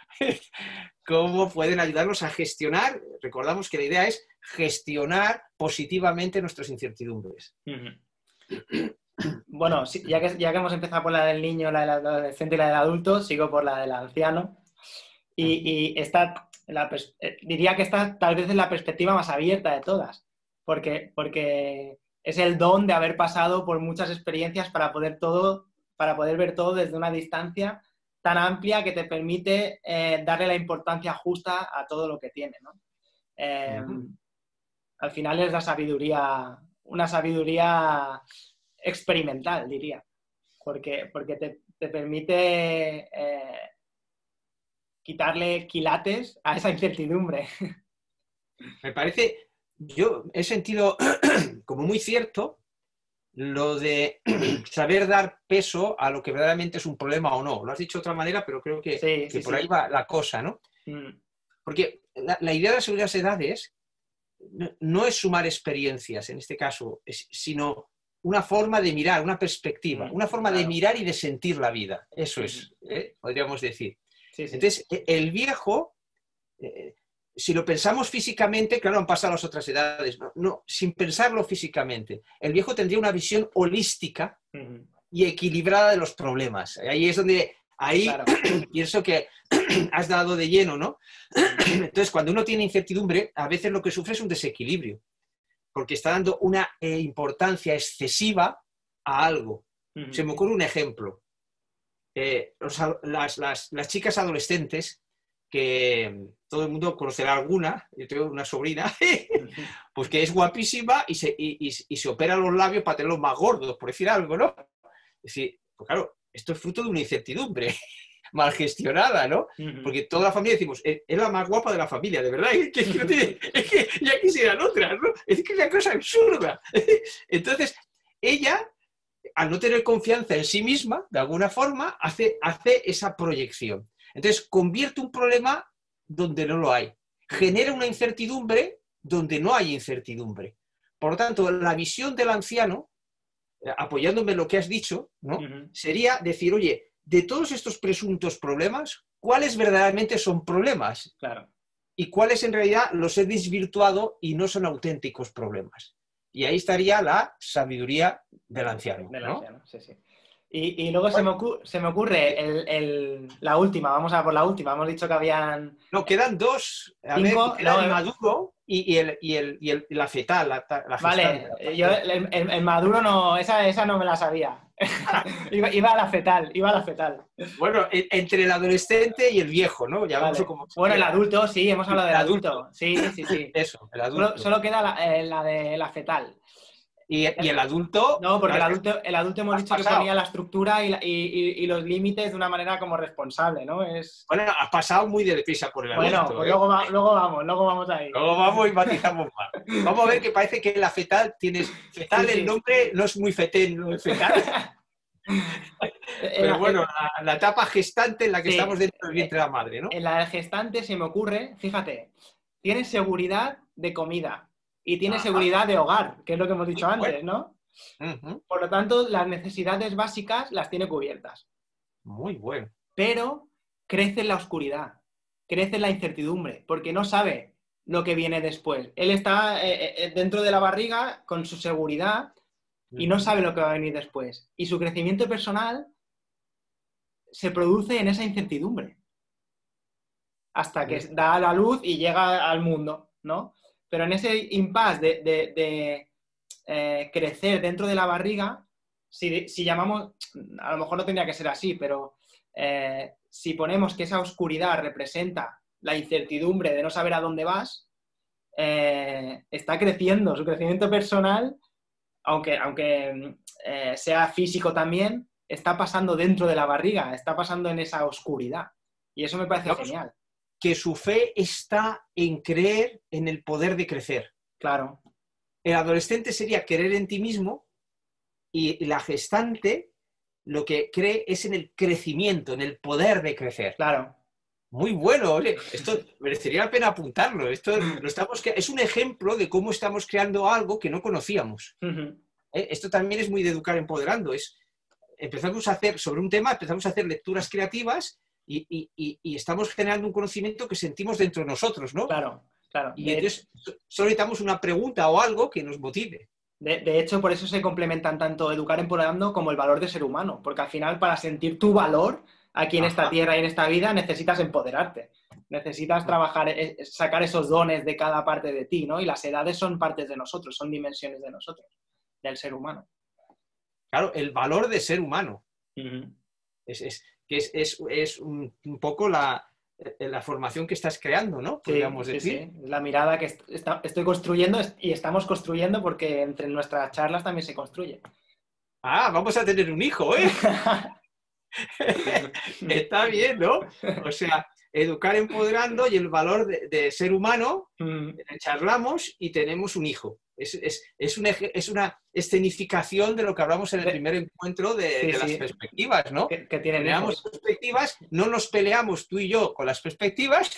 cómo pueden ayudarnos a gestionar. Recordamos que la idea es gestionar positivamente nuestras incertidumbres. Bueno, ya, que, ya que hemos empezado por la del niño, la del adolescente y la del adulto, sigo por la del anciano. Y, esta, eh, diría que esta tal vez es la perspectiva más abierta de todas, porque, porque es el don de haber pasado por muchas experiencias para poder todo, para poder ver todo desde una distancia tan amplia que te permite eh, darle la importancia justa a todo lo que tiene. Eh, al final es la sabiduría, una sabiduría experimental, diría, porque, porque te, permite eh, quitarle quilates a esa incertidumbre. Me parece, yo he sentido como muy cierto lo de saber dar peso a lo que verdaderamente es un problema o no. Lo has dicho de otra manera, pero creo que, por ahí va la cosa, ¿no? Mm. Porque la, idea de las seguridad edades no, es sumar experiencias, en este caso, sino una forma de mirar, una perspectiva, mm, una forma de mirar y de sentir la vida. Eso es, ¿eh? podríamos decir. Entonces, e, el viejo eh, si lo pensamos físicamente, claro, han pasado las otras edades. No, sin pensarlo físicamente. El viejo tendría una visión holística y equilibrada de los problemas. Ahí es donde, ahí pienso que has dado de lleno, ¿no? Entonces, cuando uno tiene incertidumbre, a veces lo que sufre es un desequilibrio, porque está dando una eh, importancia excesiva a algo. Se me ocurre un ejemplo. Eh, las chicas adolescentes que todo el mundo conocerá alguna, yo tengo una sobrina, pues que es guapísima y se, y, se opera los labios para tenerlos más gordos, por decir algo, ¿no? Es decir, pues claro, esto es fruto de una incertidumbre mal gestionada, ¿no? Porque toda la familia decimos, es la más guapa de la familia, de verdad, es que, ya quisieran otras, ¿no? Es que es una cosa absurda. Entonces, ella, al no tener confianza en sí misma, de alguna forma, hace, hace esa proyección. Entonces, convierte un problema donde no lo hay. Genera una incertidumbre donde no hay incertidumbre. Por lo tanto, la visión del anciano, eh, apoyándome en lo que has dicho, ¿no? Sería decir, oye, de todos estos presuntos problemas, ¿cuáles verdaderamente son problemas? Claro. y cuáles en realidad los he desvirtuado y no son auténticos problemas. Y ahí estaría la sabiduría del anciano. Del ¿no? anciano, sí, sí. Y, y luego se, me ocu- se me ocurre el- el- la última, vamos a por la última. Hemos dicho que habían. No, quedan dos. A Cinco, ver, queda no, el eh. maduro y, y el, y, el, y el- la fetal. La, ta- la Vale, yo el, maduro no, esa, esa no me la sabía. iba, iba a la fetal, iba a la fetal. Bueno, e- entre el adolescente y el viejo, ¿no? Llamémoslo Vale. como Bueno, el adulto, sí, hemos hablado del El adulto. adulto. Sí, sí, sí. Eso, el adulto. Solo, solo queda la, eh, la de la fetal. Y, y el adulto. No, porque el adulto, el adulto hemos dicho que ponía la estructura y, los límites de una manera como responsable, ¿no? Es... Bueno, has pasado muy deprisa por el Bueno, adulto. pues ¿eh? luego, va- luego vamos, luego vamos ahí. Luego vamos y matizamos más. Vamos a ver que parece que la fetal tienes. Fetal, Sí, sí. el nombre no es muy fetén, no es fetal. Pero bueno, la, la etapa gestante en la que Sí. estamos dentro del vientre de la madre, ¿no? En la gestante se me ocurre, fíjate, tiene seguridad de comida y tiene seguridad de hogar, que es lo que hemos dicho antes, ¿no? Por lo tanto, las necesidades básicas las tiene cubiertas, Muy bueno. pero crece en la oscuridad, crece en la incertidumbre, porque no sabe lo que viene después. Él está eh, eh, dentro de la barriga con su seguridad y no sabe lo que va a venir después. Y su crecimiento personal se produce en esa incertidumbre. Hasta que da la luz y llega al mundo, ¿no? Pero en ese impasse de, de- de, eh, crecer dentro de la barriga, si, si llamamos, a lo mejor no tendría que ser así, pero eh, si ponemos que esa oscuridad representa la incertidumbre de no saber a dónde vas, eh, está creciendo su crecimiento personal aunque, aunque eh, sea físico también, está pasando dentro de la barriga, está pasando en esa oscuridad. Y eso me parece genial. Que su fe está en creer en el poder de crecer. Claro, El adolescente sería creer en ti mismo y la gestante lo que cree es en el crecimiento, en el poder de crecer. claro. Muy bueno, oye, esto merecería la pena apuntarlo. Esto lo estamos, es un ejemplo de cómo estamos creando algo que no conocíamos. ¿eh? Esto también es muy de educar empoderando. Es, empezamos a hacer, sobre un tema, empezamos a hacer lecturas creativas y, y- y- y estamos generando un conocimiento que sentimos dentro de nosotros, ¿no? Claro, claro. Y entonces so- solo necesitamos una pregunta o algo que nos motive. de- de hecho, por eso se complementan tanto educar empoderando como el valor de ser humano, porque al final para sentir tu valor aquí en esta tierra y en esta vida necesitas empoderarte. Necesitas trabajar, eh, eh, sacar esos dones de cada parte de ti, ¿no? Y las edades son partes de nosotros, son dimensiones de nosotros, del ser humano. Claro, el valor de ser humano. Es, es- que es, es- es un, un poco la, eh, la formación que estás creando, ¿no? Sí, Podríamos sí, decir. sí. La mirada que está- estoy construyendo y estamos construyendo porque entre nuestras charlas también se construye. Ah, vamos a tener un hijo, ¿eh? Está bien, ¿no? O sea, educar empoderando y el valor de, de ser humano, Mm, eh, charlamos y tenemos un hijo. Es, es- es un eje- es una escenificación de lo que hablamos en el primer encuentro de, Sí, de las sí. perspectivas, ¿no? que, que tienen Creamos hijos. perspectivas, no nos peleamos tú y yo con las perspectivas,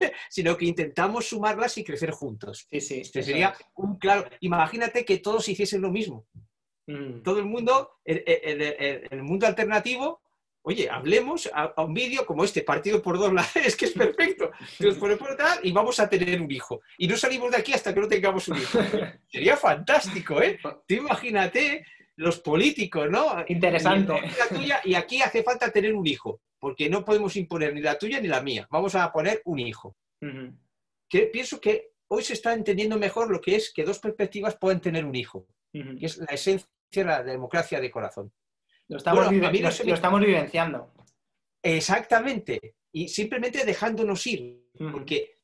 sino que intentamos sumarlas y crecer juntos. Sí, sí. Este sería un claro. Imagínate que todos hiciesen lo mismo. Mm, Todo el mundo, el mundo alternativo, oye, hablemos a, a un vídeo como este, partido por dos lados, es que es perfecto. Nos ponemos y vamos a tener un hijo. Y no salimos de aquí hasta que no tengamos un hijo. Sería fantástico, ¿eh? Tú imagínate los políticos, ¿no? Interesante. Y la tuya, y aquí hace falta tener un hijo, porque no podemos imponer ni la tuya ni la mía. Vamos a poner un hijo. Que pienso que hoy se está entendiendo mejor lo que es que dos perspectivas pueden tener un hijo, que es la esencia de la democracia de corazón. Lo estamos, Bueno, vive- lo- lo vivenciando. Exactamente. Y simplemente dejándonos ir, porque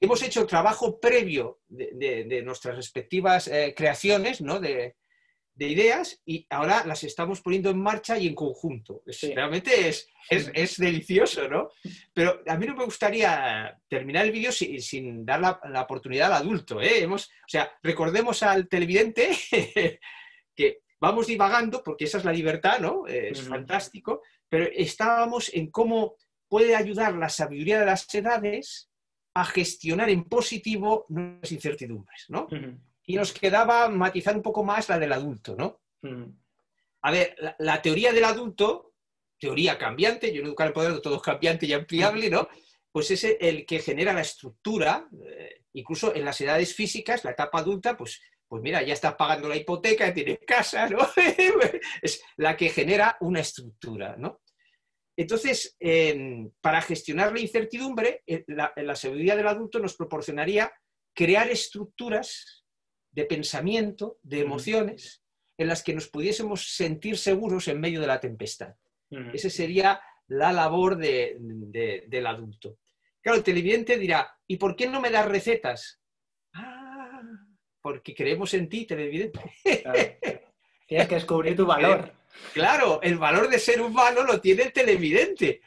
hemos hecho el trabajo previo de, de- de nuestras respectivas eh, creaciones, ¿no? De, de ideas, y ahora las estamos poniendo en marcha y en conjunto. Es- Sí. Realmente es, es, es delicioso, ¿no? Pero a mí no me gustaría terminar el vídeo sin, sin dar la, la oportunidad al adulto. ¿eh? Hemos, o sea, recordemos al televidente que vamos divagando, porque esa es la libertad, ¿no? Es Ujú. fantástico, pero estábamos en cómo puede ayudar la sabiduría de las edades a gestionar en positivo nuestras incertidumbres, ¿no? Y nos quedaba matizar un poco más la del adulto, ¿no? A ver, la, la teoría del adulto, teoría cambiante, yo no educar el poder, todo es cambiante y ampliable, ¿no? Pues es el que genera la estructura, eh, incluso en las edades físicas, la etapa adulta, pues, pues mira, ya estás pagando la hipoteca, tienes casa, ¿no? es la que genera una estructura, ¿no? Entonces, em, para gestionar la incertidumbre, eh, la, la seguridad del adulto nos proporcionaría crear estructuras de pensamiento, de emociones, en las que nos pudiésemos sentir seguros en medio de la tempestad. Esa sería la labor de- de- del adulto. Claro, el televidente dirá, ¿y por qué no me das recetas? Porque creemos en ti, televidente. Claro. Tienes que descubrir tu valor. Claro, el valor de ser humano lo tiene el televidente.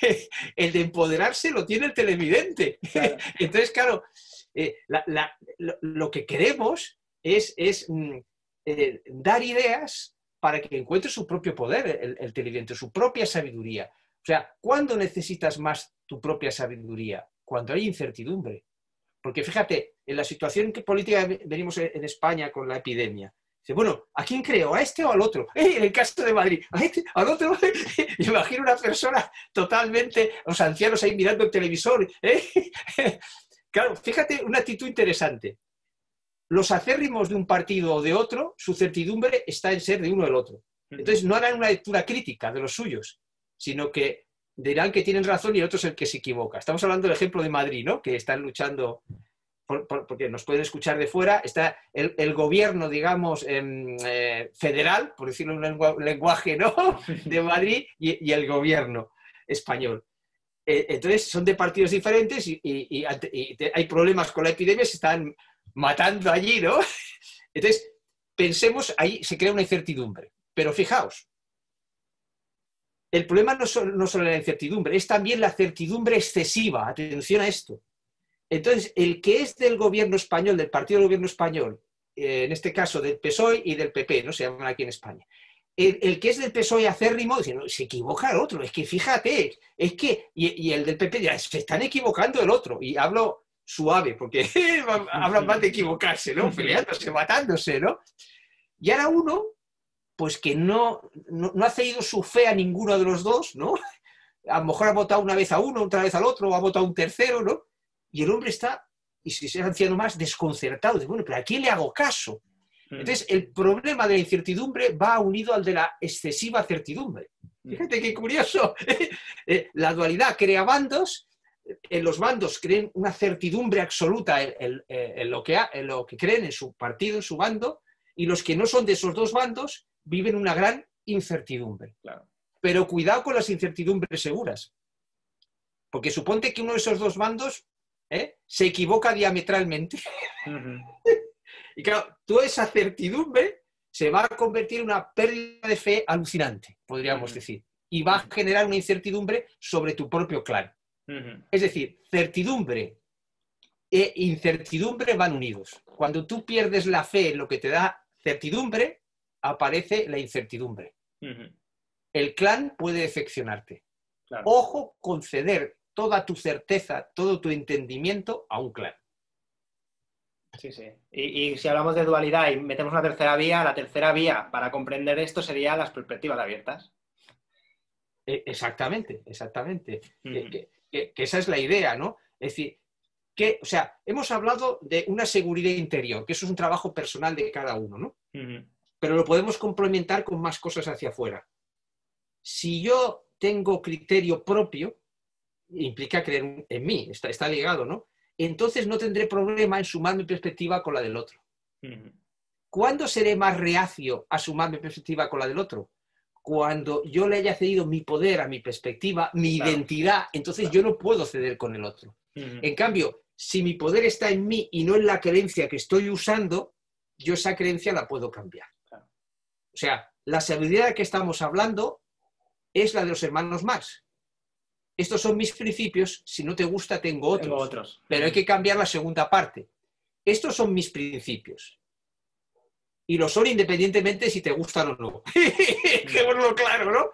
El de empoderarse lo tiene el televidente. Claro. Entonces, claro, eh, la- la- lo, lo que queremos es, es, mm, eh, dar ideas para que encuentre su propio poder, el, el televidente, su propia sabiduría. O sea, ¿cuándo necesitas más tu propia sabiduría? Cuando hay incertidumbre. Porque fíjate, en la situación que política ve- venimos en en España con la epidemia, dice, bueno, ¿a quién creo? ¿A este o al otro? ¡Eh! En el caso de Madrid, ¿a este, al otro? Imagino una persona totalmente, los ancianos ahí mirando el televisor. ¿eh? Claro, fíjate una actitud interesante. Los acérrimos de un partido o de otro, su certidumbre está en ser de uno o del otro. Entonces no harán una lectura crítica de los suyos, sino que dirán que tienen razón y el otro es el que se equivoca. Estamos hablando del ejemplo de Madrid, ¿no? Que están luchando, por- por- porque nos pueden escuchar de fuera, está el, el gobierno, digamos, em, eh, federal, por decirlo en un lengua- lenguaje, ¿no? De Madrid y, y el gobierno español. Eh, entonces son de partidos diferentes y, y- y ante- y te- hay problemas con la epidemia, se están matando allí, ¿no? Entonces, pensemos, ahí se crea una incertidumbre. Pero fijaos, el problema no solo, no solo la incertidumbre, es también la certidumbre excesiva. Atención a esto. Entonces, el que es del gobierno español, del partido del gobierno español, eh, en este caso del PSOE y del PP, ¿no? Se llaman aquí en España. El, que es del PSOE acérrimo dice, no, se equivoca el otro, es que fíjate, es que, y, el del PP dirá, se están equivocando el otro. Y hablo suave, porque hablan más de equivocarse, ¿no? Peleándose, matándose, ¿no? Y ahora uno, pues que no, no, no ha cedido su fe a ninguno de los dos, ¿no? A lo mejor ha votado una vez a uno, otra vez al otro, o ha votado un tercero, ¿no? Y el hombre está, y si se es anciano más, desconcertado. Dice, bueno, pero ¿a quién le hago caso? Mm. Entonces, el problema de la incertidumbre va unido al de la excesiva certidumbre. Fíjate qué curioso. Eh, La dualidad crea bandos, en los bandos creen una certidumbre absoluta en, en- en lo que en lo que creen en su partido, en su bando, y los que no son de esos dos bandos viven una gran incertidumbre. Claro. Pero cuidado con las incertidumbres seguras. Porque suponte que uno de esos dos bandos ¿eh? se equivoca diametralmente. Y claro, toda esa certidumbre se va a convertir en una pérdida de fe alucinante, podríamos decir. Y va a generar una incertidumbre sobre tu propio clan. Es decir, certidumbre e incertidumbre van unidos. Cuando tú pierdes la fe en lo que te da certidumbre, aparece la incertidumbre. El clan puede decepcionarte. Claro. Ojo con ceder toda tu certeza, todo tu entendimiento a un clan. Sí, sí. Y, y si hablamos de dualidad y metemos una tercera vía, la tercera vía para comprender esto sería las perspectivas abiertas. Eh, Exactamente, exactamente. que, Ujú. que- que- que esa es la idea, ¿no? Es decir, que, o sea, hemos hablado de una seguridad interior, que eso es un trabajo personal de cada uno, ¿no? Pero lo podemos complementar con más cosas hacia afuera. Si yo tengo criterio propio, implica creer en mí, está, está ligado, ¿no? Entonces no tendré problema en sumar mi perspectiva con la del otro. ¿Cuándo seré más reacio a sumar mi perspectiva con la del otro? Cuando yo le haya cedido mi poder a mi perspectiva, mi Claro. identidad, entonces Claro. yo no puedo ceder con el otro. En cambio, si mi poder está en mí y no en la creencia que estoy usando, yo esa creencia la puedo cambiar. Claro. O sea, la sabiduría de que estamos hablando es la de los hermanos Marx. Estos son mis principios, si no te gusta tengo otros. Tengo otros. Pero hay que cambiar la segunda parte. Estos son mis principios. Y lo son independientemente si te gustan o no. Dejémoslo claro, ¿no?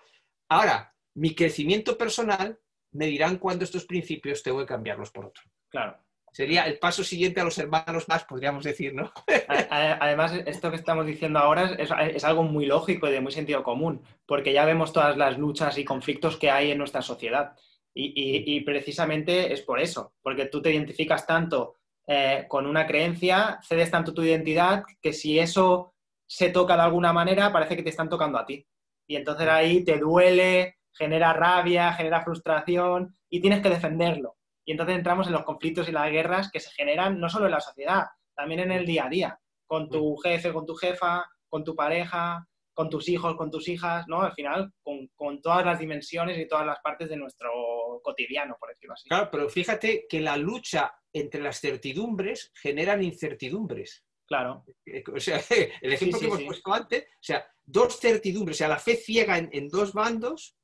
Ahora, mi crecimiento personal me dirán cuándo estos principios tengo que cambiarlos por otro. Claro. Sería el paso siguiente a los hermanos más, podríamos decir, ¿no? Además, esto que estamos diciendo ahora es, algo muy lógico y de muy sentido común, porque ya vemos todas las luchas y conflictos que hay en nuestra sociedad. Y, precisamente es por eso, porque tú te identificas tanto eh, con una creencia, cedes tanto tu identidad, que si eso se toca de alguna manera, parece que te están tocando a ti. Y entonces ahí te duele, genera rabia, genera frustración y tienes que defenderlo. Y entonces entramos en los conflictos y las guerras que se generan no solo en la sociedad, también en el día a día, con tu jefe, con tu jefa, con tu pareja, con tus hijos, con tus hijas, ¿no? Al final, con, todas las dimensiones y todas las partes de nuestro cotidiano, por decirlo así. Claro, pero fíjate que la lucha entre las certidumbres generan incertidumbres. Claro. O sea, el ejemplo que hemos puesto antes, o sea, dos certidumbres, o sea, la fe ciega en dos bandos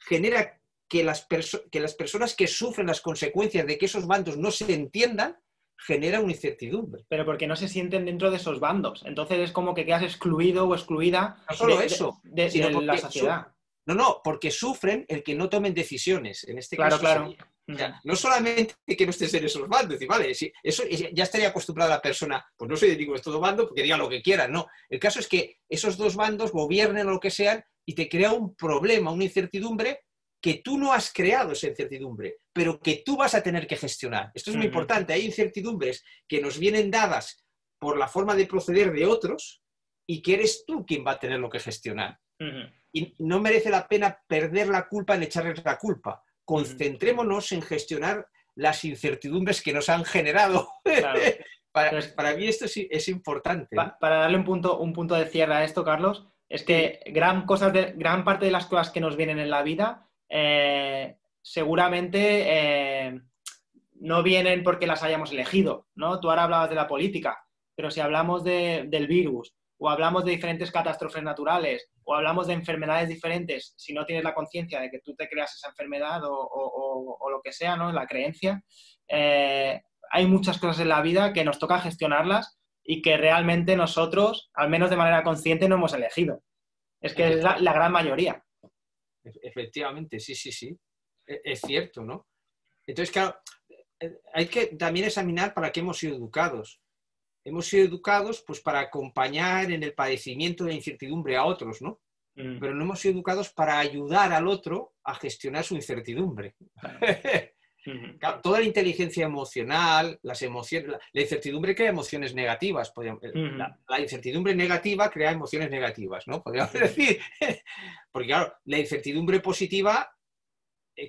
genera que las, que las personas que sufren las consecuencias de que esos bandos no se entiendan, genera una incertidumbre. Pero porque no se sienten dentro de esos bandos. Entonces es como que quedas excluido o excluida no solo de, eso, de, la sociedad. No, no, porque sufren el que no tomen decisiones. En este claro, caso, claro. no solamente que no estés en esos bandos, vale, eso ya estaría acostumbrada la persona, pues no soy de ningún todo bando, porque diga lo que quieran, no. El caso es que esos dos bandos gobiernen lo que sean y te crea un problema, una incertidumbre que tú no has creado esa incertidumbre, pero que tú vas a tener que gestionar. Esto es muy importante. Hay incertidumbres que nos vienen dadas por la forma de proceder de otros y que eres tú quien va a tener lo que gestionar. Y no merece la pena perder la culpa en echarles la culpa. Concentrémonos en gestionar las incertidumbres que nos han generado. para, mí esto es, importante. para darle un punto, un punto de cierre a esto, Carlos, es que gran, cosas de, gran parte de las cosas que nos vienen en la vida eh, seguramente eh, no vienen porque las hayamos elegido, ¿no? Tú ahora hablabas de la política, pero si hablamos del virus o hablamos de diferentes catástrofes naturales o hablamos de enfermedades diferentes, si no tienes la conciencia de que tú te creas esa enfermedad o, lo que sea, ¿no? La creencia, eh, hay muchas cosas en la vida que nos toca gestionarlas y que realmente nosotros, al menos de manera consciente, no hemos elegido. Es que es la gran mayoría. Efectivamente, sí, sí, sí. E, es cierto, ¿no? Entonces, claro, eh, hay que también examinar para qué hemos sido educados. Hemos sido educados pues para acompañar en el padecimiento de la incertidumbre a otros, ¿no? Mm. Pero no hemos sido educados para ayudar al otro a gestionar su incertidumbre. Toda la inteligencia emocional, las emociones, la, incertidumbre crea emociones negativas. la, incertidumbre negativa crea emociones negativas, ¿no? Podríamos decir. Porque claro, la incertidumbre positiva, eh,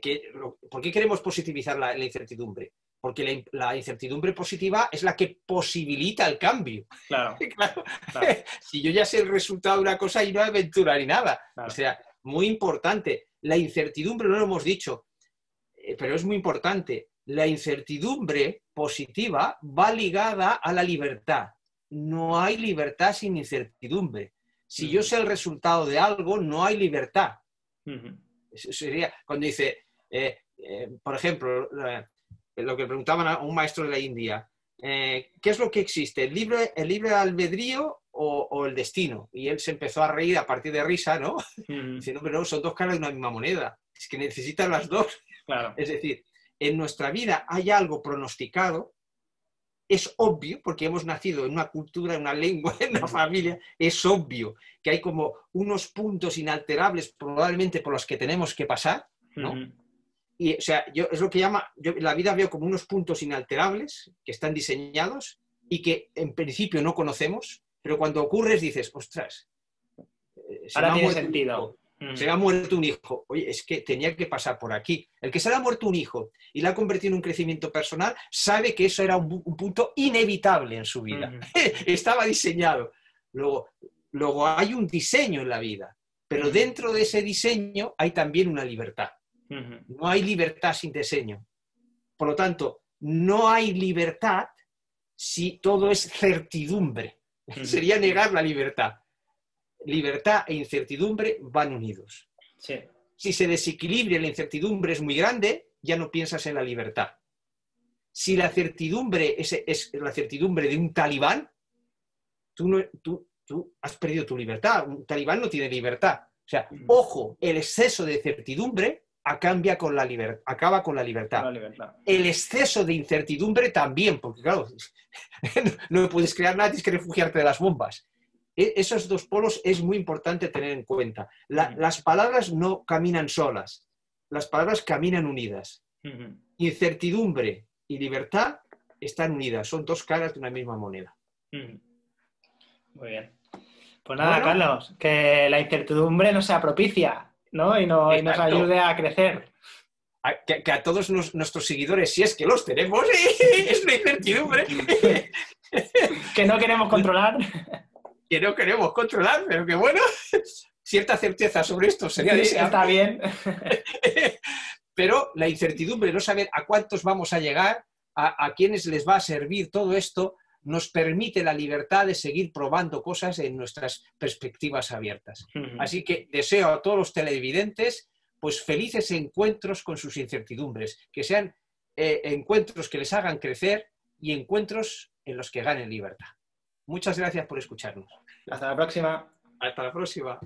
¿por qué queremos positivizar la, incertidumbre? Porque la, incertidumbre positiva es la que posibilita el cambio. Claro. si yo ya sé el resultado de una cosa y no aventura ni nada. O sea, muy importante. La incertidumbre, no lo hemos dicho, eh, pero es muy importante, la incertidumbre positiva va ligada a la libertad. No hay libertad sin incertidumbre. Si yo sé el resultado de algo, no hay libertad. sería cuando dice, eh, eh, por ejemplo, lo que preguntaban a un maestro de la India, ¿qué es lo que existe? ¿El libre, el libre albedrío o, el destino? Y él se empezó a reír a partir de risa, ¿no? Diciendo, pero no, son dos caras de una misma moneda. Es que necesitan las dos. Es decir, en nuestra vida hay algo pronosticado, es obvio, porque hemos nacido en una cultura, en una lengua, en una familia, es obvio que hay como unos puntos inalterables probablemente por los que tenemos que pasar, ¿no? Y, o sea, yo es lo que llama, yo la vida veo como unos puntos inalterables que están diseñados y que en principio no conocemos, pero cuando ocurres dices, ostras, eh, ahora tiene sentido. Mm. Se le ha muerto un hijo. Oye, es que tenía que pasar por aquí. El que se le ha muerto un hijo y le ha convertido en un crecimiento personal sabe que eso era un, punto inevitable en su vida. Estaba diseñado. Luego, luego hay un diseño en la vida, pero dentro de ese diseño hay también una libertad. No hay libertad sin diseño. Por lo tanto, no hay libertad si todo es certidumbre. Sería negar la libertad libertad e incertidumbre van unidos. Si se desequilibra la incertidumbre es muy grande, ya no piensas en la libertad. Si la certidumbre es, la certidumbre de un talibán, tú, tú, has perdido tu libertad. Un talibán no tiene libertad. O sea, ojo, el exceso de certidumbre acaba con la, acaba con la libertad. El exceso de incertidumbre también, porque claro, no puedes crear nada, tienes que refugiarte de las bombas. E, esos dos polos es muy importante tener en cuenta. las palabras no caminan solas, las palabras caminan unidas. Incertidumbre y libertad están unidas, son dos caras de una misma moneda. Muy bien. Pues nada, Carlos, que la incertidumbre no sea propicia, ¿no? Y, no, nos ayude a crecer. que, a todos nuestros seguidores, si es que los tenemos, es una incertidumbre. que no queremos controlar. que no queremos controlar, pero que bueno, cierta certeza sobre esto sería Está bien. pero la incertidumbre, no saber a cuántos vamos a llegar, a, a quiénes les va a servir todo esto, nos permite la libertad de seguir probando cosas en nuestras perspectivas abiertas. Así que deseo a todos los televidentes pues felices encuentros con sus incertidumbres, que sean eh, encuentros que les hagan crecer y encuentros en los que ganen libertad. Muchas gracias por escucharnos. Hasta la próxima. Hasta la próxima.